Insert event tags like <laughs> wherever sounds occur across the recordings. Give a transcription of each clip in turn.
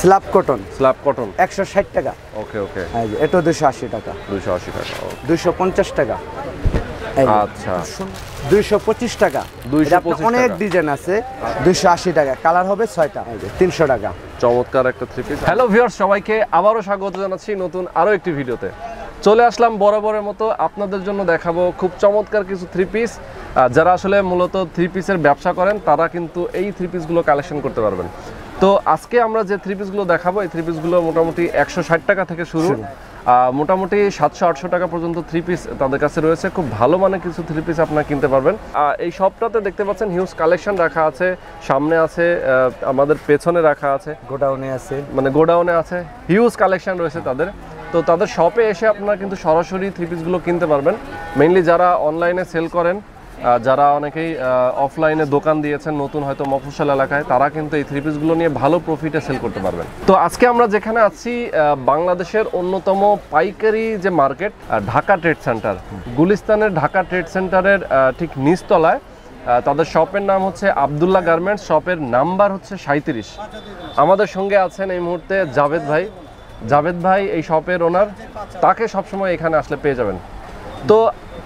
Slab cotton. Slab cotton. একশো ষাট টাকা। ওকে ওকে। এটা দুশো আশি টাকা। দুইশো আশি টাকা দুশো পঞ্চাশ টাকা। আচ্ছা। দুইশো পঁচিশ টাকা। 225 এটা অনেক ডিজাইন আছে দুইশো আশি টাকা। কালার হবে ছয়টা তিনশো টাকা। চমৎকার একটা থ্রি পিস হ্যালো ভিউয়ার্স সবাইকে আবারও স্বাগত জানাচ্ছি নতুন আরও একটি ভিডিওতে। চলে আসলাম বরাবরের মতো আপনাদের জন্য দেখাবো খুব চমৎকার কিছু থ্রি পিস যারা আসলে মূলত থ্রি পিসের ব্যবসা করেন তারা কিন্তু এই থ্রি পিসগুলো কালেকশন করতে পারবেন। তো আজকে আমরা যে থ্রি পিসগুলো দেখাবো এই থ্রি পিসগুলো মোটামুটি একশো ষাট টাকা থেকে শুরু। মোটামুটি সাতশো আটশো টাকা পর্যন্ত থ্রি পিস তাদের কাছে রয়েছে। খুব ভালো মানের কিছু থ্রি পিস আপনারা কিনতে পারবেন। এই শপটাতে দেখতে পাচ্ছেন হিউজ কালেকশন রাখা আছে। সামনে আছে আমাদের পেছনে রাখা আছে। গোডাউনে আছে। মানে গোডাউনে আছে। হিউজ কালেকশন রয়েছে তাদের। তো তাদের শপে এসে আপনারা কিন্তু সরাসরি থ্রি পিসগুলো কিনতে পারবেন। মেইনলি যারা অনলাইনে সেল করেন যারা অনেকেই অফলাইনে দোকান দিয়েছেন, নতুন হয়তো মফস্বল এলাকায়, তারা কিন্তু এই থ্রি পিসগুলো নিয়ে ভালো প্রফিটে সেল করতে পারবেন। তো আজকে আমরা যেখানে আছি বাংলাদেশের অন্যতম পাইকারি যে মার্কেট ঢাকা ট্রেড সেন্টার গুলিস্তানের ঢাকা ট্রেড সেন্টারের ঠিক নিচতলায় তাদের শপের নাম হচ্ছে আবদুল্লাহ গার্মেন্টস শপের নাম্বার হচ্ছে সাঁত্রিশ আমাদের সঙ্গে আছেন এই মুহূর্তে জাভেদ ভাই। জাভেদ ভাই, এই শপের ওনার তাকে সবসময় এখানে আসলে পেয়ে যাবেন। তো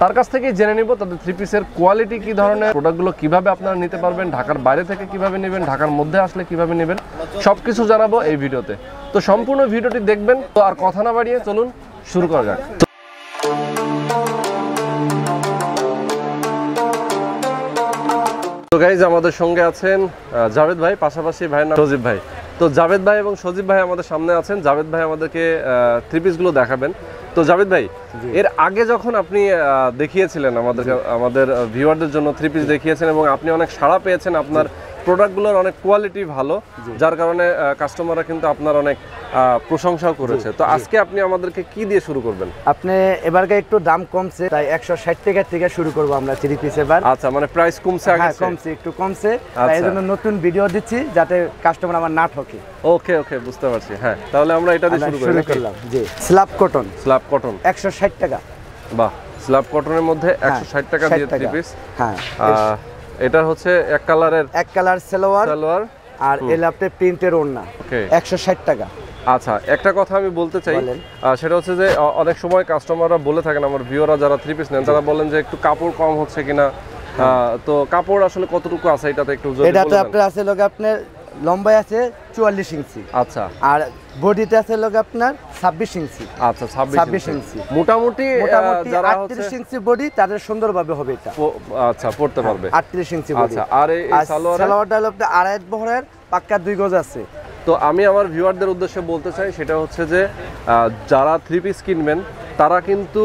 তার কাছ থেকে জেনে নিব তাদের থ্রি পিসের কোয়ালিটি কি ধরনের প্রোডাক্টগুলো কীভাবে আপনারা নিতে পারবেন, ঢাকার বাইরে থেকে কীভাবে নেবেন, ঢাকার মধ্যে আসলে কীভাবে নেবেন সব কিছু জানাব এই ভিডিওতে। তো সম্পূর্ণ ভিডিওটি দেখবেন, তো আর কথা না বাড়িয়ে চলুন শুরু করা যাক। তো গাইজ আমাদের সঙ্গে আছেন জাভেদ ভাই, পাশাপাশি ভাইয়ের নাম সজীব ভাই। তো জাভেদ ভাই এবং সজীব ভাই আমাদের সামনে আছেন। জাভেদ ভাই আমাদেরকে থ্রি পিসগুলো দেখাবেন। তো জাভেদ ভাই এর আগে যখন আপনি দেখিয়েছিলেন আমাদের আমাদের ভিউয়ারদের জন্য থ্রি পিস দেখিয়েছেন এবং আপনি অনেক সাড়া পেয়েছেন আপনার প্রোডাক্টগুলোর অনেক কোয়ালিটি ভালো যার কারণে কাস্টমাররা কিন্তু আপনার অনেক প্রশংসাও করেছে। তো আজকে আপনি আমাদেরকে কি দিয়ে শুরু করবেন? আপনি এবারকে একটু দাম কমছে তাই একশো ষাট টাকা থেকে শুরু করব আমরা থ্রি পিস এবার। আচ্ছা মানে প্রাইস কমছে আগে হ্যাঁ কমছে একটু কমছে। তাই আচ্ছা। এই জন্য নতুন ভিডিও দিচ্ছি যাতে কাস্টমার আমার না ঠকে। ওকে ওকে বুঝতে পারছি। হ্যাঁ তাহলে আমরা এটা দিয়ে শুরু করি করলাম ji. Slub cotton. Slub cotton. একশো ষাট টাকা। বাহ স্ল্যাব কটনের মধ্যে হ্যাঁ, একশো ষাট টাকা দিয়ে থ্রি পিস হ্যাঁ এটা হচ্ছে এক কালারের এক কালার সালোয়ার সালোয়ার। আর এলাপটে প্রিন্টের ওড়না। ওকে। একশো ষাট টাকা। আচ্ছা একটা কথা আমি বলতে চাই সেটা হচ্ছে যে অনেক সময় কাস্টমাররা বলে থাকেন আমার ভিউরা যারা থ্রি পিস নেন তারা বলেন যে একটু কাপড় কম হচ্ছে কিনা? আহ, তো কাপড় আসলে কতটুকু আছে? এটাতে একটু এটাতে আপনার আছে লোক আপনার লম্বায় আছে চুয়াল্লিশ ইঞ্চি। আচ্ছা। আর বডিতে আছে লোক আপনার ছাব্বিশ ইঞ্চি। আচ্ছা ছাব্বিশ ইঞ্চি। মোটামুটি আটত্রিশ ইঞ্চি বডি তাদের সুন্দরভাবে হবে এটা। আচ্ছা পড়তে পারবে। আটত্রিশ ইঞ্চি আচ্ছা আর সালোয়ারটা হলো আড়াই বহরের পাক্কা দুই গজ আছে। তো আমি আমার ভিউয়ারদের উদ্দেশ্যে বলতে চাই সেটা হচ্ছে যে যারা থ্রি পিস কিনবেন তারা কিন্তু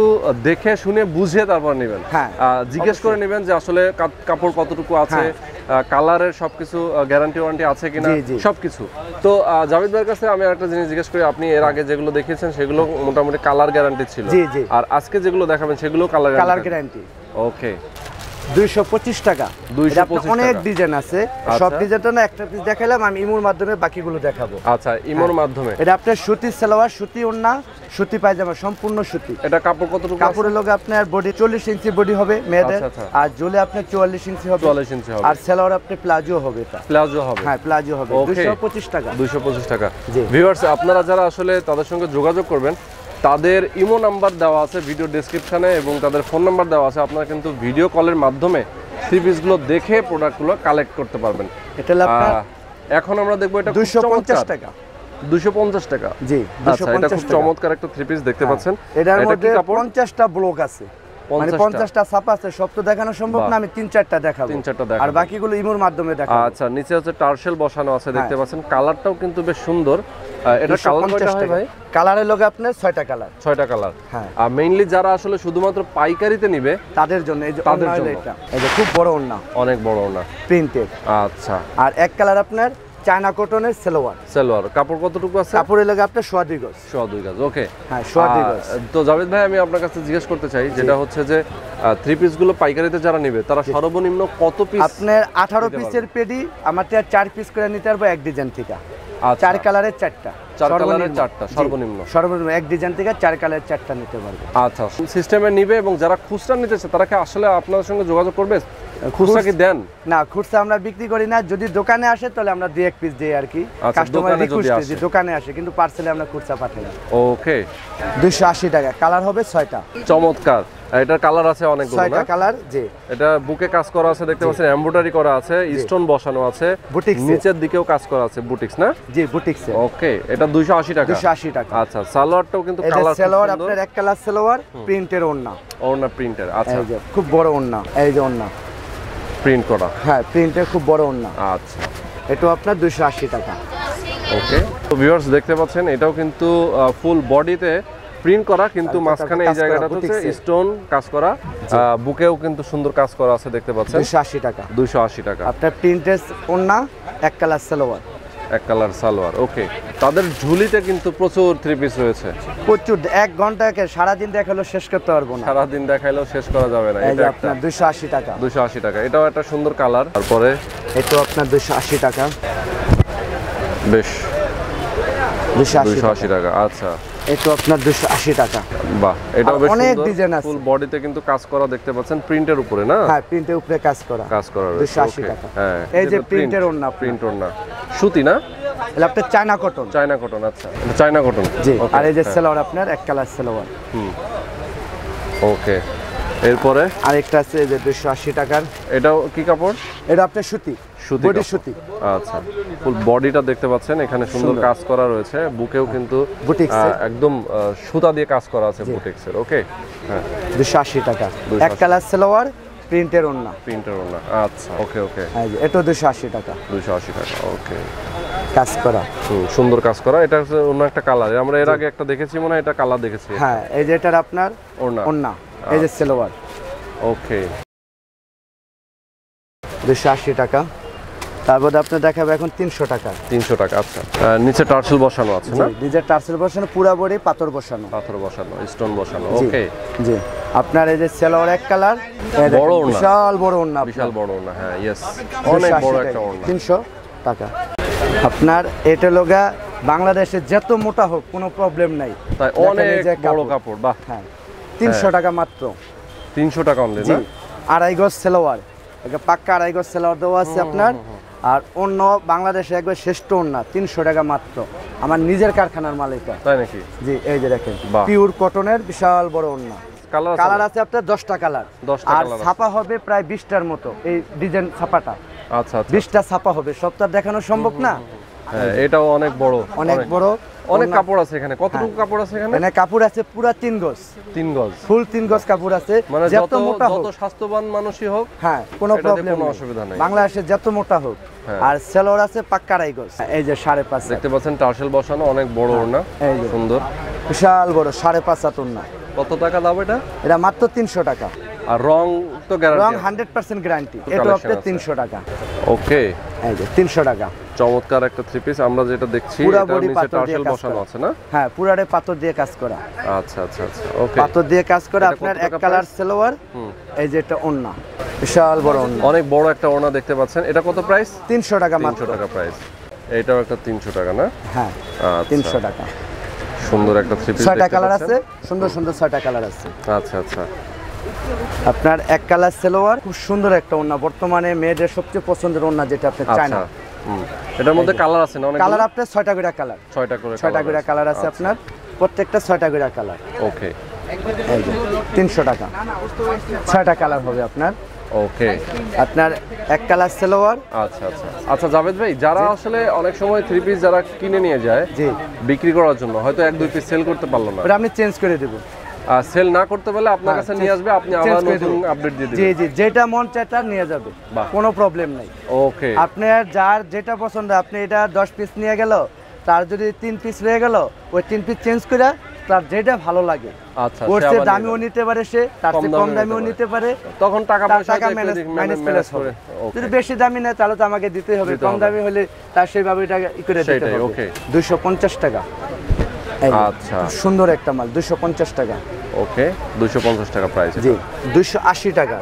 দেখে শুনে বুঝে তারপর নেবেন। হ্যাঁ, জিজ্ঞেস করে নেবেন যে আসলে কাপড় কতটুকু আছে হ্যাঁ। কালারের সবকিছু গ্যারান্টি ওয়ারান্টি আছে কিনা। সবকিছু। তো জাভেদ ভাইয়ের কাছে আমি একটা জিনিস জিজ্ঞেস করি আপনি এর আগে যেগুলো দেখিয়েছেন সেগুলো মোটামুটি কালার গ্যারান্টি ছিল। আর আজকে যেগুলো দেখাবেন সেগুলো কালার কালার গ্যারান্টি ওকে দুইশো পঁচিশ টাকা। 225 অনেক ডিজাইন আছে। আচ্ছা। সব ডিজাইনটা না একটা পিস দেখালাম আমি ইমুর মাধ্যমে বাকিগুলো দেখাবো। আচ্ছা ইমোর মাধ্যমে। এটা আপনার সুতির সালোয়ার সুতি ওড়না সুতি পায়জামা সম্পূর্ণ সুতি। এটা কাপড় কতটুকু কাপড়ের লগে আপনার বডি চল্লিশ ইঞ্চি বডি হবে মেয়েদের আচ্ছা, আচ্ছা। আর জলে আপনার চুয়াল্লিশ ইঞ্চি হবে। 44 ইঞ্চি হবে। আর সেলোয়ার আপনার প্লাজো হবে এটা। প্লাজো হবে। হ্যাঁ প্লাজো হবে। Okay. দুশো পঁচিশ টাকা। দুইশো পঁচিশ টাকা। জি। ভিউয়ার্স আপনারা যারা আসলে তাদের সঙ্গে যোগাযোগ করবেন তাদের ইমো নাম্বার দেওয়া আছে ভিডিও ডিসক্রিপশানে এবং তাদের ফোন নাম্বার দেওয়া আছে। আপনারা কিন্তু ভিডিও কলের মাধ্যমে থ্রি পিসগুলো দেখে প্রোডাক্টগুলো কালেক্ট করতে পারবেন। এটা এখন আমরা দেখব এটা দুইশো পঞ্চাশ টাকা। দুশো পঞ্চাশ টাকা। জি দুশো আচ্ছা এটা খুব চমৎকার একটা থ্রি পিস দেখতে পাচ্ছেন। এটার এটা মধ্যে কাপড়? পঞ্চাশটা ব্লক আছে। মানে 50টা? পঞ্চাশটা ছাপা আছে সব তো দেখানো সম্ভব না আমি তিন চারটা দেখাবো। তিন চারটা আর বাকিগুলো ইমোর মাধ্যমে দেখাবো। আচ্ছা নিচে হচ্ছে টার্সেল বসানো আছে দেখতে হ্যাঁ। পাচ্ছেন। কালারটাও কিন্তু বেশ সুন্দর। এটা কালার কয়টা হয় ভাই? কালারের লগে আপনার ছয়টা কালার। হ্যাঁ। আর মেইনলি যারা আসলে শুধুমাত্র পাইকারিতে নিবে তাদের জন্য এই যে তাদের জন্য। এটা। এই যে খুব বড় ওড়না। অনেক বড় না প্রিন্টেড। আচ্ছা। আর এক কালার আপনার চায়না কটনের সেলোয়ার। সেলোয়ার। কাপড় কতটুকু আছে? কাপড় লাগে আপনার সোয়া দুই গজ। সোয়া দুই গাছ ওকে হ্যাঁ সোয়া দুই গজ। তো জাভেদ ভাই আমি আপনার কাছে জিজ্ঞেস করতে চাই যেটা হচ্ছে যে থ্রি পিসগুলো পাইকারিতে যারা নেবে তারা সর্বনিম্ন কত পিস আপনার আঠারো পিসের পেডি আমার চার পিস করে নিতে পারব এক ডিজাইন থেকে। চার কালারের চারটা। চার কালারের চারটা সর্বনিম্ন। সর্বনিম্ন। এক ডিজাইন থেকে চার কালার চারটা নিতে পারবে। আচ্ছা সিস্টেমে নিবে এবং যারা খুচরা নিতেছে তারা কি আসলে আপনাদের সঙ্গে যোগাযোগ করবে? খুচরা কি দেন? না খুচরা আমরা বিক্রি করি না। যদি দোকানে আসে তাহলে আমরা দুই এক পিস দিই আর কি। আচ্ছা, কাস্টমার রিকোয়েস্ট আসে। দোকানে আসে কিন্তু পার্সেলে আমরা খুচরা পাঠাই না। ওকে দুইশো আশি টাকা। কালার হবে ছয়টা। চমৎকার। এটার কালার আছে অনেকগুলো ছয়টা কালার জি। এটা বুকে কাজ করা আছে দেখতে পাচ্ছেন এমব্রয়ডারি করা আছে স্টোন বসানো আছে এ। নিচের দিকেও কাজ করা আছে বুটিক্স না? জি বুটিক্সে ওকে এটা 280 টাকা। দুশো আশি টাকা। আচ্ছা সালোয়ারটাও কিন্তু কালার সেলোয়ার আপনার এক কালার সেলোয়ার প্রিন্টের ওন্না ওড়না প্রিন্টার আচ্ছা। খুব বড় ওন্না এই যে ওন্না প্রিন্ট করা। হ্যাঁ প্রিন্টের খুব বড় ওন্না আচ্ছা। এটা আপনার দুশো আশি টাকা। ওকে তো ভিউয়ার্স দেখতে পাচ্ছেন এটাও কিন্তু ফুল বডিতে প্রিন্ট করা কিন্তু মাঝখানে এই জায়গাটা হচ্ছে স্টোন কাজ করা। বুকেও কিন্তু সুন্দর কাজ করা আছে দেখতে পাচ্ছেন। দুশো আশি টাকা। দুইশো আশি টাকা। আপনার প্রিন্টের ওন্না এক কালার সেলোয়ার। এক কালার সালোয়ার ওকে তাদের ঝুলিতে কিন্তু প্রচুর থ্রি পিস রয়েছে। প্রচুর এক ঘন্টাকে সারাদিন দেখাল শেষ করতে পারব না। সারাদিন দেখাইলেও শেষ করা যাবে না এটা আপনার দুশো আশি টাকা। দুশো আশি টাকা এটাও একটা সুন্দর কালার তারপরে এটাও আপনার দুশো আশি টাকা। বেশ। দুশো আশি টাকা আচ্ছা। এটাও আপনার দুশো আশি টাকা। বাহ আর বেশ অনেক ডিজাইন আছে। ফুল বডিতে কিন্তু কাজ করা দেখতে পাচ্ছেন প্রিন্টের উপরে না? হ্যাঁ প্রিন্টের উপরে কাজ করা। কাজ করা রয়েছে দুশো আশি okay, টাকা। হ্যাঁ এই যে প্রিন্টের ওন্না প্রিন্ট ওন্না সুতি না? এটা আপনার চায়না কটন চায়না কটন আচ্ছা। এটা চায়না কটন জি আর এই যে হ্যাঁ, সেলোয়ার আপনার এক কালার সেলোয়ার। ওকে এরপরে? আরেকটা আছে যে দুশো আশি টাকার। এটাও কি কাপড়? এটা আপনার সুতি সুতি বডি সুতি। আচ্ছা। ফুল বডিটা দেখতে পাচ্ছেন এখানে সুন্দর। কাজ করা রয়েছে। বুকেও কিন্তু Boutique একদম সুতা দিয়ে কাজ করা আছে বুটিক্সের ওকে হ্যাঁ। দুশো আশি টাকা। এক কালার সেলোয়ার প্রিন্টের ওন্না প্রিন্টার ওড়না আচ্ছা ওকে ওকে এই যে এটাও দুশো আশি টাকা। দুইশো আশি টাকা ওকে কাজ করা। সুন্দর কাজ করা। এটা হচ্ছে অন্য একটা কালার। আমরা এর আগে একটা দেখেছি মনে হয় এটা কালার দেখেছি। হ্যাঁ এই যে এটার আপনার ওড়না। ওন্না এই যে সেলোয়ার ওকে দুশো আশি টাকা। তারপর আপনার দেখাবো এখন তিনশো টাকা। তিনশো টাকা আচ্ছা। নিচে টার্সেল বসানো আছে না? ডিজের টার্সেল বসানো পুরা বডি পাথর বসানো। পাথর বসানো স্টোন বসানো ওকে জি। আপনার এই যে সেলোয়ার এক কালার বড়। বিশাল বড় ওড়না বিশাল বড় ওড়না হ্যাঁ ইয়েস অনেক বড় একটা ওড়না। তিনশো টাকা। আপনার এটা লগা বাংলাদেশে যত মোটা হোক কোনো প্রবলেম নাই। তাই অনেক বড় কাপড়। কাপড় বাহ। হ্যাঁ। তিনশো টাকা মাত্র। তিনশো টাকা অনলি না? আড়াই গজ সেলোয়ার। পাক্কা আড়াই গজ সেলোয়ার দেওয়া আছে আপনার। আর অন্য বাংলাদেশে একবার শ্রেষ্ঠ ওড়না তিনশো টাকা মাত্র। আমার নিজের কারখানার মালিকা। তাই নাকি? জি এই যে দেখেন। পিওর কটনের বিশাল বড় ওড়না কালার আছে আপনার দশটা কালার 10টা আর ছাপা হবে প্রায় বিশটার মতো এই ডিজাইন ছাপাটা। আচ্ছা আচ্ছা। বিশটা ছাপা হবে সবটা দেখানো সম্ভব না? হ্যাঁ এটাও অনেক বড়। অনেক বড়। অনেক কাপড় আছে এখানে। কতটুকু হ্যাঁ। কাপড় আছে এখানে? এখানে কাপড় আছে পুরা তিন গজ। তিন গজ। ফুল তিন গজ কাপড় আছে। মানে যত মোটা হোক। যত স্বাস্থ্যবান মানুষই হোক হ্যাঁ কোনো প্রবলেম কোনো অসুবিধা নেই। বাংলাদেশে যত মোটা হোক। হ্যাঁ। আর সেলোর আছে পাক্কা আড়াই গজ। এই যে সাড়ে পাঁচ হাত। দেখতে পাচ্ছেন টার্সেল বসানো অনেক বড় ওড়না। সুন্দর। বিশাল বড় সাড়ে পাঁচ হাত ওড়না। কত টাকা দাম এটা? এটা মাত্র তিনশো টাকা। আর রং তো রং গ্যারান্টি হান্ড্রেড পার্সেন্ট গ্যারান্টি এটা আছে। তিনশো টাকা। ওকে এই যে তিনশো টাকা। চমৎকার একটা থ্রি পিস আমরা যেটা দেখছি এটা নিচে টার্সেল বসানো আছে না? হ্যাঁ পুরাটে পাথর দিয়ে কাজ করা। আচ্ছা আচ্ছা আচ্ছা ওকে পাথর দিয়ে কাজ করে আপনার এক কালার? সেলোয়ার এই যে এটা ওন্না বিশাল বড় ওন্না অনেক বড় একটা ওড়না দেখতে পাচ্ছেন। এটা কত প্রাইস তিনশো টাকা তিনশো মাত্র টাকা প্রাইস এটাও একটা তিনশো টাকা না? হ্যাঁ আচ্ছা। তিনশো টাকা। সুন্দর একটা থ্রি পিস ছয়টা কালার আছে সুন্দর সুন্দর ছয়টা কালার আছে। আচ্ছা আচ্ছা। আপনার এক কালার সেলোয়ার খুব সুন্দর একটা ওন্না বর্তমানে মেয়েদের সবচেয়ে পছন্দের ওন্না যেটা আপনি চায় না আচ্ছা। এটার মধ্যে কালার আছে না অনেক কালার আপনার ছয়টা করে কালার ছয়টা করে ছয়টা করে কালার আছে আপনার। প্রত্যেকটা ছয়টা করে কালার ওকে এই যে তিনশো টাকা। ছয়টা কালার হবে আপনার। ওকে আপনার এক কালার সেলোয়ার। আচ্ছা আচ্ছা। আচ্ছা জাভেদ ভাই যারা আসলে অনেক সময় থ্রি পিস যারা কিনে নিয়ে যায় জি। বিক্রি করার জন্য হয়তো এক দুই পিস সেল করতে পারল না। আপনি চেঞ্জ করে দেবো। সেল না করতে পারলে আপনার হ্যাঁ, কাছে নিয়ে আসবে আপনি আবার নতুন আপডেট দিয়ে দিবেন। জি যেটা মন নিয়ে যাবে কোনো প্রবলেম নাই। ওকে আপনার যার যেটা পছন্দ আপনি এটা দশ পিস নিয়ে গেল তার যদি তিন পিস রয়ে গেল ওই তিন পিস চেঞ্জ করে তার যেটা ভালো লাগে। আচ্ছা ওর চেয়ে দামিও নিতে পারে সে তার চেয়ে কম দামিও নিতে পারে। তখন টাকা পয়সা টাকা ম্যানেজ ম্যানেজ প্লাস হবে। যদি বেশি দামি নেয় তাহলে তো আমাকে দিতেই হবে। কম। দামি হলে তার সেইভাবে এটা ই করে দিতে হবে. দুইশো পঞ্চাশ টাকা। এই যে, আচ্ছা। সুন্দর একটা মাল দুইশো পঞ্চাশ টাকা। ওকে দুইশো পঞ্চাশ টাকা প্রাইস জি দুইশো আশি টাকা।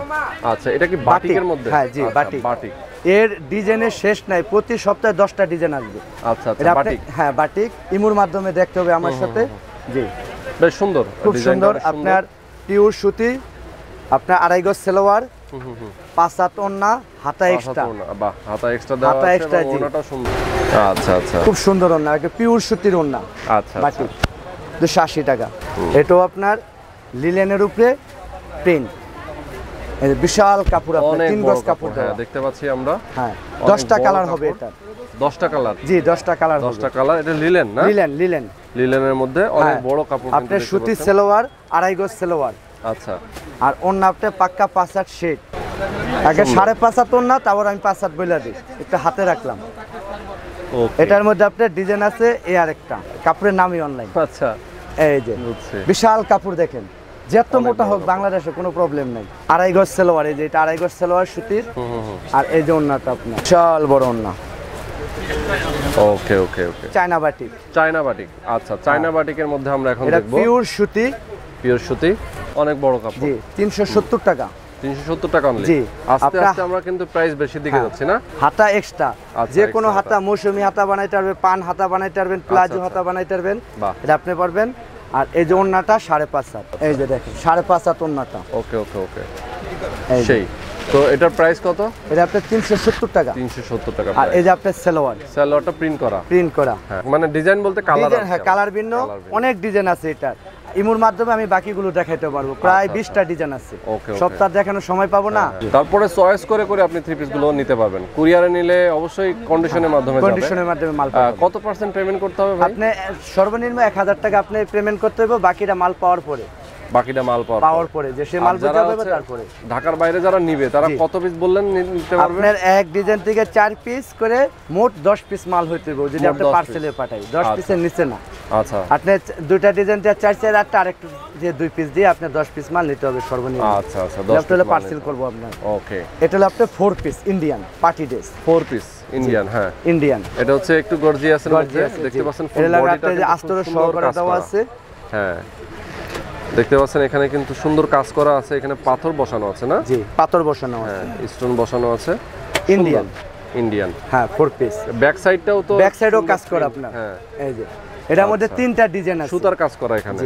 আচ্ছা এটা কি বাটিক, বাটিকের মধ্যে? হ্যাঁ, জি, আচ্ছা, বাটিক। বাটিক। এর ডিজাইনের শেষ নাই প্রতি সপ্তাহে দশটা ডিজাইন আসবে। আচ্ছা আচ্ছা বাটিক? হ্যাঁ বাটিক ইমুর মাধ্যমে দেখতে হবে আমার সাথে। জি। বেশ সুন্দর খুব সুন্দর আপনার পিওর সুতি আপনার আড়াই গজ সেলোয়ার। পাঁচ ওন্না হাতা এক্সট্রা বাহ এক্সট্রা দেওয়া সুন্দর। আচ্ছা আচ্ছা। খুব সুন্দর ওন্না পিওর সুতির ওন্না আচ্ছা টাকা। এটাও আপনার লিলেনের উপরে প্রিন্ট বিশাল কাপড় আপনার তিন গজ কাপড় হ্যাঁ দেখতে পাচ্ছি আমরা। হ্যাঁ দশটা কালার হবে এটা। দশটা কালার জি দশটা কালার হবে। দশটা কালার এটা লিলেন না? লিলেন লিলেন লিলেনের মধ্যে অনেক হ্যাঁ। বড় কাপড় আপনার দেখতে সুতি পাচ্ছেন। সেলোয়ার আড়াই গজ সেলোয়ার। আচ্ছা। আর অন্য আপনার পাক্কা পাঁচ হাত শেড আগে সাড়ে পাঁচ হাত অন্য তারপর আমি পাঁচ হাত বইলা দিই। একটু হাতে রাখলাম। এটার মধ্যে আপনার ডিজাইন আছে এ আর একটা। কাপড়ের নামই অনলাইন আচ্ছা। এই যে বিশাল কাপড় দেখেন। যত মোটা হোক বাংলাদেশে কোনো প্রবলেম নাই। আড়াই গজ সেলোয়ার এই যে এটা আড়াই গজ সেলোয়ার সুতির। আর এই যে অন্যটা আপনার বিশাল বড় অন্য okay okay okay China batik China batik. আচ্ছা চায়না বাটিকের মধ্যে আমরা এখন দেখব। পিওর সুতি। পিওর সুতি। অনেক বড় কাপড়। জি তিনশো সত্তর টাকা। তিনশো সত্তর টাকা অনলি জি, আস্তে আস্তে আমরা কিন্তু প্রাইস বেশি দিকে হ্যাঁ। যাচ্ছি না? হাতা এক্সট্রা আচ্ছা, যে কোনো হাতা মৌসুমি হাতা বানাইতে পারবেন পান হাতা বানাইতে পারবেন প্লাজো আচ্ছা। হাতা বানাইতে পারবেন। এটা আপনি পারবেন। আর এই যে ওন্নাটা সাড়ে পাঁচ হাত। এই যে দেখেন সাড়ে পাঁচ হাত ওন্নাটা। ওকে ওকে ওকে সেই। তো এটার প্রাইস কত? এটা আপনার তিনশো সত্তর টাকা। তিনশো সত্তর টাকা আর এই যে আপনার সেলোয়ার। স্যালোয়ারটা প্রিন্ট করা। প্রিন্ট করা। হ্যাঁ মানে ডিজাইন বলতে কালার হ্যাঁ কালার ভিন্ন। ভিন্ন। অনেক ডিজাইন আছে এটা ইমুর মাধ্যমে আমি বাকিগুলো দেখাইতে পারব। প্রায় আচ্ছা, বিশটা ডিজাইন আছে। সপ্তাহ দেখানোর সময় পাবো না? তারপরে চয়েস করে করে আপনি থ্রি পিসগুলো নিতে পারবেন। কুরিয়ারে নিলে অবশ্যই কন্ডিশনের মাধ্যমে যাবে। কন্ডিশনের মাধ্যমে মাল কত পার্সেন্ট পেমেন্ট করতে হবে আপনি সর্বনিম্ন এক হাজার টাকা আপনি পেমেন্ট করতে হবে বাকিটা মাল পাওয়ার পরে। বাকিটা মাল পাওয়ার পাওয়ার পরে যে সে মাল যারা বুঝে তারপরে। ঢাকার বাইরে যারা নিবে তারা কত পিস বললেন নিতে পারবে? আপনার এক ডিজাইন থেকে চার পিস করে মোট দশ পিস মাল হইতে হবে যদি আপনি পার্সেলে পাঠাই। দশ আচ্ছা। পিসের নিচে না। আচ্ছা। আপনি দুইটা ডিজাইন দিয়ে চার চার আটটা আরেকটু যে দুই পিস দিয়ে আপনি দশ পিস মাল নিতে হবে সর্বনিম্ন। আচ্ছা আচ্ছা এটা দশ আপনি হলে পার্সেল করব আপনার। ওকে এটা হলো আপনার four piece Indian party dress four piece Indian হ্যাঁ। ইন্ডিয়ান এটা হচ্ছে একটু গর্জিয়াসের মধ্যে দেখতে পাচ্ছেন কিন্তু খুব আস্তরের সহকারে দেওয়া আছে। হ্যাঁ। দেখতে পাচ্ছেন এখানে কিন্তু সুন্দর কাজ করা আছে এখানে পাথর বসানো আছে না? জি পাথর বসানো আছে। হ্যাঁ স্টোন বসানো আছে। ইন্ডিয়ান ইন্ডিয়ান হ্যাঁ ফোর পিস ব্যাক সাইডটাও তো ব্যাক সাইডও কাজ করা আপনার। হ্যাঁ। এই যে এটার মধ্যে আচ্ছা। তিনটা ডিজাইন আছে। সুতার কাজ করা এখানে।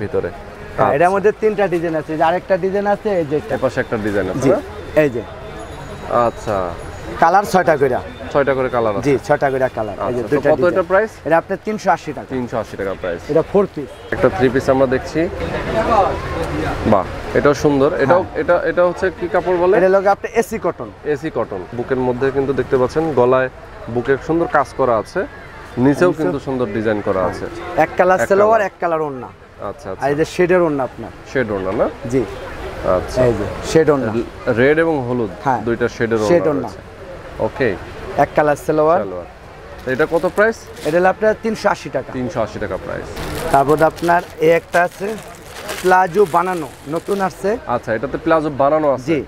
ভিতরে। হ্যাঁ এটার মধ্যে তিনটা ডিজাইন আছে। এই যে আরেকটা ডিজাইন আছে এই যে একটা। এপাশে একটা ডিজাইন আছে এই যে। আচ্ছা। কালার ছয়টা করে ছয়টা করে কালার জি ছয়টা করে কালার এই যে আচ্ছা, দুইটা কত এটা প্রাইস এটা আপনার তিনশো আশি টাকা। তিনশো আশি টাকা প্রাইস এটা ফোর পিস একটা থ্রি পিস আমরা দেখছি। বাহ এটাও সুন্দর। এটাও এটা এটা হচ্ছে কি কাপড় বলে? এটা লোক আপনার এসি কটন এসি কটন বুকের মধ্যে কিন্তু দেখতে পাচ্ছেন গলায় বুকে সুন্দর কাজ করা আছে। নিচেও কিন্তু সুন্দর ডিজাইন করা আছে। এক কালার সেলোয়ার এক কালার ওন্না আচ্ছা আচ্ছা। এই যে শেডের ওন্না আপনার। শেড ওড়না না? জি। আচ্ছা। এই যে শেড ওন্না রেড এবং হলুদ হ্যাঁ। দুইটা শেডের ওড়না ওড়না। আছে ওকে এক কালার সালোয়ার। এটা কত প্রাইস এটা হলো আপনার তিনশো আশি টাকা। তিনশো আশি টাকা প্রাইস তারপর আপনার এই একটা আছে প্লাজো বানানো নতুন আসছে। আচ্ছা এটাতে প্লাজো বানানো আছে? জি।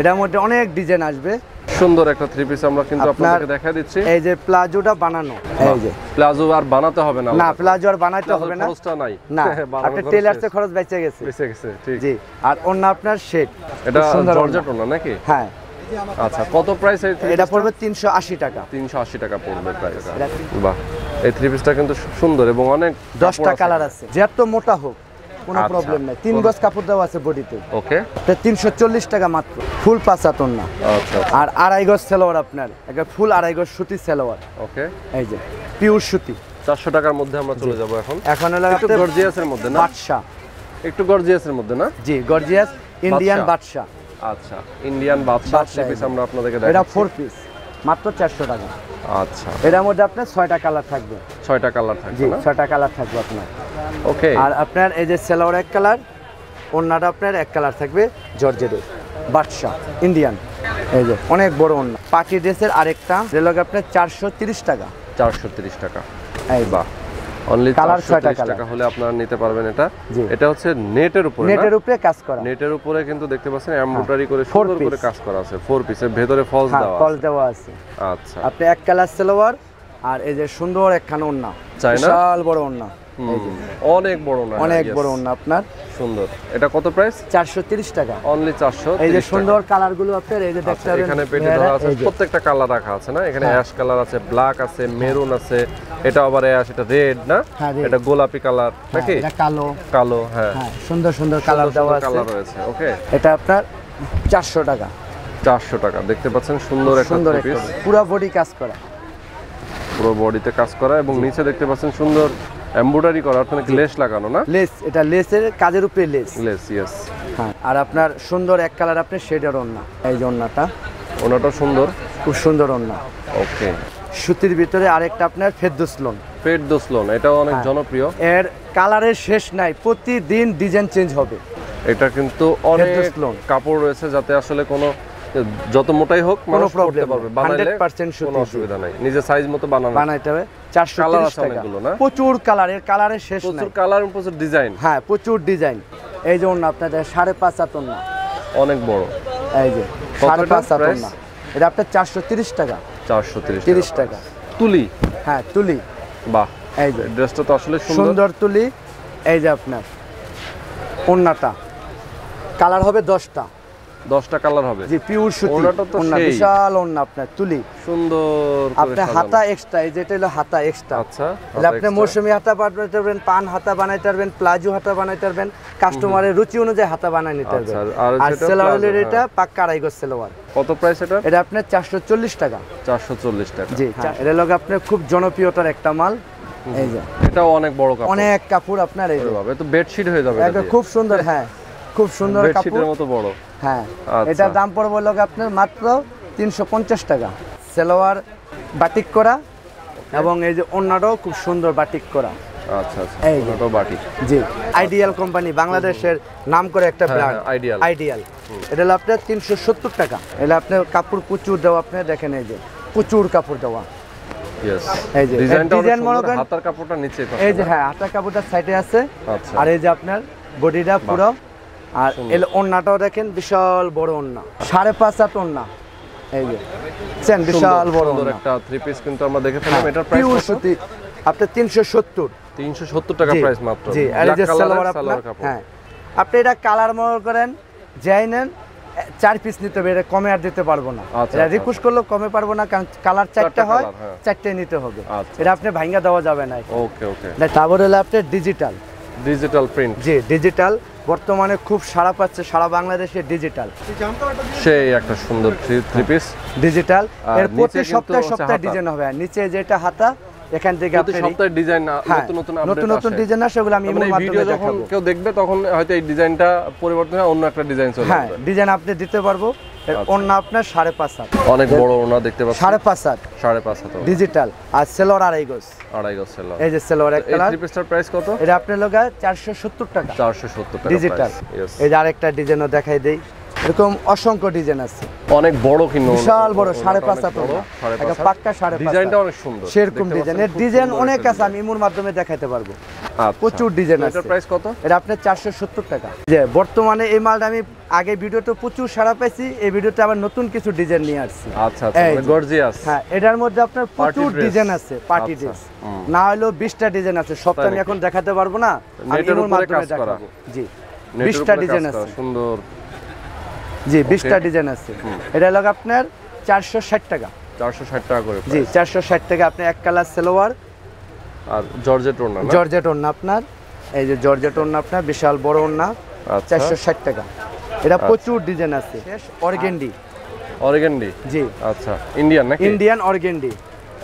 এটার মধ্যে অনেক ডিজাইন আসবে। সুন্দর একটা থ্রি পিস আমরা কিন্তু আপনাদেরকে দেখা দিচ্ছি। এই যে প্লাজোটা বানানো এই যে। প্লাজো আর বানাতে হবে না। না প্লাজো আর বানাইতে হবে না। খরচটা নাই। না <laughs> খরচ টেলার্সে খরচ বেঁচে গেছে। বেঁচে গেছে ঠিক। জি আর অন্য আপনার শেড এটা জর্জেট ওনা নাকি? হ্যাঁ। আচ্ছা কত প্রাইস এটা পড়বে তিনশো আশি টাকা। তিনশো আশি টাকা পড়বে প্রাইস বাহ এই থ্রি পিসটা কিন্তু সুন্দর এবং অনেক দশটা কালার আছে যত মোটা হোক কোনো আচ্ছা। প্রবলেম নাই। তিন গজ কাপড় দেওয়া আছে বডিতে। ওকে তিনশো চল্লিশ টাকা মাত্র ফুল পাঁচাতন না আচ্ছা আর আড়াই গজ সেলোয়ার আপনার একটা ফুল আড়াই গজ সুতি সেলোয়ার। ওকে এই যে পিওর সুতি। চারশো টাকার মধ্যে আমরা চলে যাব এখন। এখন হলো গর্জিয়াসের মধ্যে না? বাদশাহ একটু গর্জিয়াসের মধ্যে না? জি গর্জিয়াস ইন্ডিয়ান বাদশাহ আচ্ছা ইন্ডিয়ান বাদশা পিস আমরা আপনাদেরকে এটা ফোর পিস মাত্র চারশো টাকা। আচ্ছা। এটার মধ্যে আপনার ছয়টা কালার থাকবে। ছয়টা কালার থাকবে ছয়টা কালার থাকবে আপনার। ওকে। আর আপনার এই যে সেলোয়ার এক কালার ওন্নাটা আপনার এক কালার থাকবে জর্জেটের বাদশাহ ইন্ডিয়ান এই যে অনেক বড় ওন্না। পার্টি ড্রেসের আরেকটা রেলগ আপনার চারশো তিরিশ টাকা। চারশো তিরিশ টাকা। এই বাহ। অনলি ছয়টা টাকা হলে আপনারা নিতে পারবেন এটা। এটা হচ্ছে নেটের উপরে নেটের উপরে কাজ করা। নেটের উপরে কিন্তু দেখতে পাচ্ছেন এমব্রয়ডারি করে সুন্দর করে কাজ করা আছে ফোর পিসের ভেতরে ফলস হ্যাঁ দেওয়া আছে। ফলস দেওয়া আছে। আচ্ছা। আপনি এক কালার সালোয়ার আর এই যে সুন্দর একখানা ওন্না? বিশাল বড় ওন্না হুম, অনেক বড় না অনেক বড় ওন্না আপনার? সুন্দর। এটা কত প্রাইস চারশো তিরিশ টাকা। অনলি চারশো এই যে সুন্দর কালারগুলো আপনার এই যে দেখতে পাবেন আচ্ছা, এখানে পেটে ধরা আছে প্রত্যেকটা কালার রাখা আছে না? এখানে হ্যাঁ। অ্যাশ কালার আছে ব্ল্যাক আছে মেরুন আছে এটা আবার অ্যাশ এটা রেড না? হ্যাঁ, এটা গোলাপি কালার হ্যাঁ, নাকি? এটা কালো। কালো হ্যাঁ। হ্যাঁ সুন্দর সুন্দর কালার দেওয়া আছে। কালার রয়েছে ওকে এটা আপনার চারশো টাকা। চারশো টাকা দেখতে পাচ্ছেন সুন্দর একটা সুন্দর পিস পুরো বডি কাজ করা। পুরো বডিতে কাজ করা এবং নিচে দেখতে পাচ্ছেন সুন্দর এমব্রয়ডারি করা অর্থাৎ লেস লাগানো না? লেস এটা লেসের কাজের উপরে লেস লেস ইয়েস হ্যাঁ আর আপনার সুন্দর এক কালার আপনি শেডের ওন্না এই যে ওন্নাটা ওনাটা সুন্দর? খুব সুন্দর ওন্না ওকে সুতির ভিতরে আরেকটা আপনার ফেরদুস লোন পেট দোসলোন এটাও অনেক হ্যাঁ। জনপ্রিয়। এর কালারের শেষ নাই প্রতিদিন ডিজাইন চেঞ্জ হবে। এটা কিন্তু অনেক কাপড় রয়েছে যাতে আসলে কোনো যত মোটাই হোক কোনো মানুষ পড়তে পারবে। নেই। বানাইলে 100% সুতি। কোনো অসুবিধা নাই। নিজের সাইজ মতো বানানো। বানাইতে হবে। প্রচুর কালারের কালারের শেষ প্রচুর কালার প্রচুর ডিজাইন হ্যাঁ প্রচুর ডিজাইন এই যে ওন্না আপনাদের সাড়ে পাঁচ হাত ওন্না অনেক বড়। এই যে সাড়ে পাঁচ হাত price? এটা আপনার চারশো তিরিশ টাকা। চারশো তিরিশ টাকা। তুলি? হ্যাঁ তুলি। বাহ এই যে। ড্রেসটা তো আসলে সুন্দর। সুন্দর তুলি। এই যে আপনার ওন্নাটা কালার হবে দশটা। দশটা কালার হবে। জি পিওর সুতি। ওড়নাটা তো বিশাল ওন্না আপনার তুলি। সুন্দর আপনার হাতা এক্সট্রা এই যেটা হলো হাতা এক্সট্রা আচ্ছা তাহলে আপনি। মৌসুমি হাতা বানাইতে পারবেন পান হাতা বানাইতে পারবেন প্লাজো হাতা বানাইতে পারবেন কাস্টমারের রুচি অনুযায়ী হাতা বানাই নিতে পারবেন। আচ্ছা, আর আর এটা গজ সেলোয়ার কত প্রাইস এটা? এটা আপনার চারশো চল্লিশ টাকা। চারশো চল্লিশ টাকা। জি এটা লোক আপনার খুব জনপ্রিয়তার একটা মাল। এই যে। এটাও অনেক বড় কাপড়। অনেক কাপড় আপনার এই যে। বাবা তো বেডশিট হয়ে যাবে একটা খুব সুন্দর হ্যাঁ। খুব সুন্দর কাপড়। মতো বড়। হ্যাঁ আচ্ছা। এটার দাম পড়বে লোক আপনার মাত্র তিনশো পঞ্চাশ টাকা। সেলোয়ার বাটিক করা এবং এই যে অন্যটাও খুব সুন্দর বাটিক করা। আচ্ছা আচ্ছা জি আইডিয়াল কোম্পানি বাংলাদেশের নাম করে একটা ব্র্যান্ড হ্যাঁ, আইডিয়াল এটা হলো আপনার তিনশো সত্তর টাকা। এটা আপনার কাপড় প্রচুর দেওয়া আপনি দেখেন এই যে প্রচুর কাপড় দেওয়া। এই যে, ডিজাইনটা মনে করেন- হাতার কাপড়টা নিচে এই যে হ্যাঁ কাপড়টা সাইডে আছে। আর এই যে আপনার বডিটা পুরো আর এল ওন্নাটাও দেখেন বিশাল বড় ওন্না সাড়ে পাঁচ হাত ওন্না এই যে দেখছেন? বিশাল বড় একটা থ্রি পিস কিন্তু আমরা দেখে ফেললাম। এটার প্রাইস সুতি আপনার তিনশো সত্তর। 370 টাকা প্রাইস মাত্র। জি আর এই যে সালোয়ার আপনার হ্যাঁ। আপনি এটা কালার মনে করেন যাই নেন চার পিস নিতে হবে এটা কমে আর দিতে পারব না। আচ্ছা, এটা আচ্ছা, রিকোয়েস্ট করলেও কমে পারব না কারণ কালার চারটা হয় হ্যাঁ। চারটে নিতে হবে। আচ্ছা, এটা আপনি ভাঙ্গা দেওয়া যাবে না। ওকে ওকে তারপর হলো আপনার digital digital print ji digital বর্তমানে খুব সারা পাচ্ছে সারা বাংলাদেশে ডিজিটাল সেই একটা সুন্দর থ্রি পিস ডিজিটাল এর প্রতি সপ্তাহে সপ্তাহে। ডিজাইন হবে। আর নিচে যেটা হাতা এখান থেকে প্রতি আপনি সপ্তাহে ডিজাইন হ্যাঁ, নতুন নতুন নতুন নতুন ডিজাইন আসে ওগুলো আমি মানে ভিডিও যখন কেউ দেখবে তখন হয়তো এই ডিজাইনটা পরিবর্তন হয়ে অন্য একটা ডিজাইন চলে হ্যাঁ ডিজাইন আপনি দিতে পারব। আচ্ছা। আপনার সাড়ে পাঁচ হাত। অনেক বড় ওনা দেখতে পাচ্ছি। সাড়ে পাঁচ হাত। সাড়ে পাঁচ হাত ডিজিটাল আর সেলোয়ার আড়াই গোস আড়াই গজ সেলার এই যে সেলোয়ার এক কালার থ্রি প্রাইস কত? এটা আপনার লোকা চারশো সত্তর টাকা। চারশো সত্তর টাকা ডিজিটাল এই যে আরেকটা ডিজাইনও দেখাই দেই। এরকম অসংখ্য ডিজাইন আছে। অনেক বড় কিন্তু বিশাল বড় সাড়ে পাঁচ হাত। সাড়ে একটা পাক্কা সাড়ে ডিজাইনটা অনেক সুন্দর। সেরকম দেখতে ডিজাইন এর ডিজাইন অনেক আছে আমি ইমুর মাধ্যমে দেখাতে পারব। আচ্ছা। প্রচুর ডিজাইন আছে। প্রাইস কত? এটা আপনার চারশো সত্তর টাকা। যে বর্তমানে এই মালটা আমি আগে ভিডিওতে প্রচুর সারা পাইছি এই ভিডিওতে আবার নতুন কিছু ডিজাইন নিয়ে আসছি। আচ্ছা আচ্ছা এই মানে। গর্জিয়াস হ্যাঁ এটার মধ্যে আপনার প্রচুর ডিজাইন আছে পার্টি আচ্ছা, ড্রেস না হলেও বিশটা ডিজাইন আছে সব তো আমি এখন দেখাতে পারব না আমি ইমোর মাধ্যমে দেখাবো। জি বিশটা ডিজাইন আছে। সুন্দর। জি বিশটা ডিজাইন আছে। এটা হলো আপনার চারশো ষাট টাকা। চারশো ষাট টাকা করে জি চারশো ষাট টাকা আপনি এক কালার সেলোয়ার। আর জর্জেট ওড়না জর্জেট ওড়না আপনার। এই যে জর্জেট ওড়না আপনার বিশাল বড় ওড়না আচ্ছা। চারশো ষাট টাকা। এটা প্রচুর ডিজাইন আছে। অর্গেন্ডি। অরিগেন্ডি? জি। আচ্ছা। ইন্ডিয়ান নাকি? Indian organdie.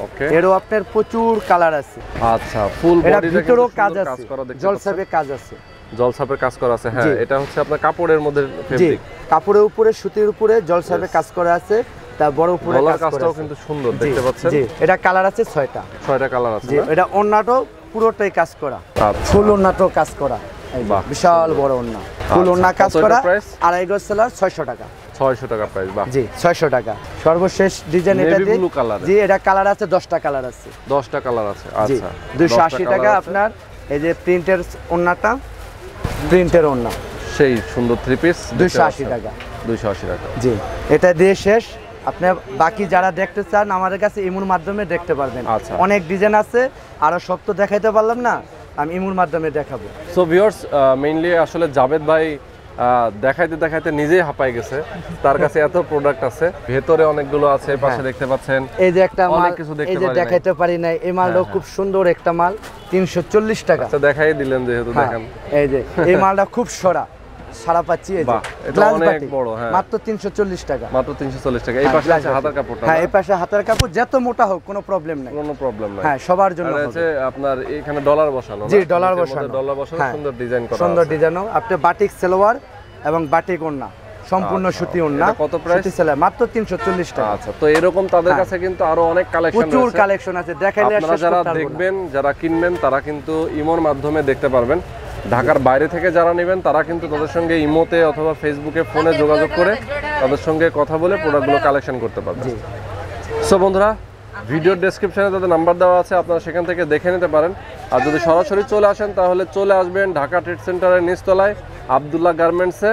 ওকে এরও আপনার প্রচুর কালার আছে। আচ্ছা ফুল বডিতে কাজ কাজ আছে। করা দেখতে জলসাবে কাজ আছে। জলছাপের কাজ করা আছে। হ্যাঁ এটা হচ্ছে আপনার কাপড়ের মধ্যে ফেব্রিক কাপড়ের উপরে সুতির উপরে জলসাবে কাজ করা আছে তার বড় উপরে কাজ কাজটাও। কিন্তু সুন্দর দেখতে পাচ্ছেন? এটা কালার আছে ছয়টা। ছয়টা কালার আছে এটা ওন্নাটাও পুরোটাই কাজ করা। আচ্ছা। ফুল ওন্নাটাও কাজ করা। বিশাল বড় ওন্না। ফুল আচ্ছা, ওন্না কাজ করা আড়াই গজ সেলার ছয়শো টাকা। ছয়শো টাকা প্রাইস বাহ। জি ছয়শো টাকা। সর্বশেষ ডিজাইন এটা দিয়ে colour এর। জি এটা কালার আছে দশটা কালার আছে। দশটা কালার আছে আচ্ছা। দুইশো দশটা আশি colour টাকা আপনার এই যে প্রিন্টের ওন্নাটা। প্রিন্টের ওড়না। সেই সুন্দর থ্রি পিস দুইশো আশি টাকা। দুইশো আশি টাকা। জি এটা দিয়ে শেষ। আপনি বাকি যারা দেখতে চান আমাদের কাছে ইমুর মাধ্যমে দেখতে পারবেন। আচ্ছা। অনেক ডিজাইন আছে আরও সব তো দেখাইতে পারলাম না আমি ইমুর মাধ্যমে দেখাবো। সো ভিওর্স মেইনলি আসলে জাভেদ ভাই দেখাইতে দেখাইতে নিজেই হাঁপাই গেছে। তার কাছে এত প্রোডাক্ট আছে। ভেতরে অনেকগুলো আছে পাশে দেখতে পাচ্ছেন। এই যে একটা মাল কিছু দেখতে এই যে পারি দেখাইতে পারি নাই এই মালটা খুব সুন্দর একটা মাল তিনশো চল্লিশ টাকা। আচ্ছা দেখাই দিলেন যেহেতু হ্যাঁ, দেখেন। এই যে এই মালটা খুব সরা। সারা পাচ্ছি এই গ্লাস বাটি হ্যাঁ। মাত্র তিনশো চল্লিশ টাকা মাত্র তিনশো চল্লিশ টাকা এই হ্যাঁ, পাশে আছে হাতার কাপড়টা হ্যাঁ এই পাশে হাতের কাপড় যত মোটা হোক কোনো প্রবলেম নাই কোনো প্রবলেম নাই হ্যাঁ সবার জন্য। হচ্ছে আপনার এখানে ডলার বসানো জি, ডলার বসানো। ডলার বসানো হ্যাঁ। সুন্দর ডিজাইন করা সুন্দর ডিজাইনও আপনি বাটিক সেলোয়ার এবং বাটিক ওড়না সম্পূর্ণ আচ্ছা, সুতি এটা কত? সুতি সেলোয়ার মাত্র তিনশো চল্লিশ টাকা আচ্ছা তো এরকম তাদের। কাছে কিন্তু আরও অনেক কালেকশন প্রচুর কালেকশন আছে দেখাইলে আপনারা যারা। দেখবেন যারা কিনবেন তারা কিন্তু ইমোর মাধ্যমে দেখতে পারবেন ঢাকার বাইরে থেকে যারা নেবেন তারা কিন্তু তাদের সঙ্গে ইমোতে অথবা ফেসবুকে ফোনে যোগাযোগ করে তাদের সঙ্গে কথা বলে প্রোডাক্টগুলো কালেকশন করতে পারবেন। জি। সো বন্ধুরা ভিডিওর ডেসক্রিপশনে তাদের নাম্বার দেওয়া আছে আপনারা সেখান থেকে দেখে নিতে পারেন। আর যদি সরাসরি চলে আসেন তাহলে চলে আসবেন ঢাকা ট্রেড সেন্টারের নিচতলায় আবদুল্লাহ গার্মেন্টসে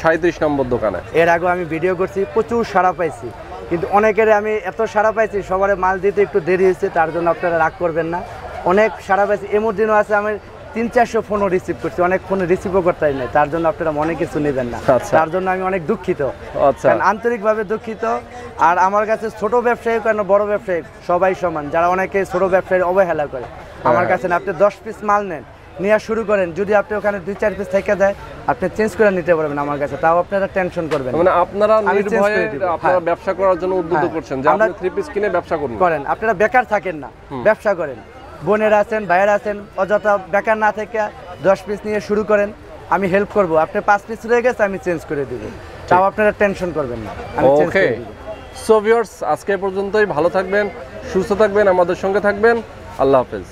সাঁত্রিশ নম্বর দোকানে। এর আগে আমি ভিডিও করছি প্রচুর সাড়া পাইছি। কিন্তু অনেকের আমি এত সাড়া পাইছি সবার মাল দিতে একটু দেরি হয়েছে তার জন্য আপনারা রাগ করবেন না। অনেক সাড়া পাইছি এমন দিনও আছে আমি তিন চারশো ফোনও রিসিভ করছি। অনেক ফোন রিসিভও করতে নাই। তার জন্য আপনারা মনে কিছু নেবেন না। আচ্ছা। তার জন্য আমি অনেক দুঃখিত। আচ্ছা। আন্তরিকভাবে দুঃখিত। আর আমার কাছে ছোট ব্যবসায়ী কেন বড় ব্যবসায়ী? সবাই সমান। যারা অনেকে ছোট ব্যবসায়ী অবহেলা করে। আমার হ্যাঁ। কাছে না আপনি দশ পিস মাল নেন নেওয়া শুরু করেন। যদি আপনি ওখানে দুই চার পিস থেকে যায় আপনি চেঞ্জ করে নিতে পারবেন আমার কাছে। তাও আপনারা টেনশন করবেন মানে আপনারা নির্ভয়ে আপনারা হ্যাঁ। ব্যবসা করার জন্য উদ্বুদ্ধ হ্যাঁ। করছেন যে আপনি থ্রি পিস কিনে ব্যবসা করুন। করেন। আপনারা বেকার থাকেন না। ব্যবসা করেন। বোনেরা আছেন ভাইয়েরা আছেন অযথা বেকার না থেকে দশ পিস নিয়ে শুরু করেন আমি হেল্প করব। আপনি পাঁচ পিস রয়ে গেছে আমি চেঞ্জ করে দিব। তাও আপনারা টেনশন করবেন না আমি চেঞ্জ ওকে সো ভিউয়ার্স আজকে পর্যন্তই ভালো থাকবেন সুস্থ থাকবেন আমাদের সঙ্গে থাকবেন আল্লাহ হাফেজ।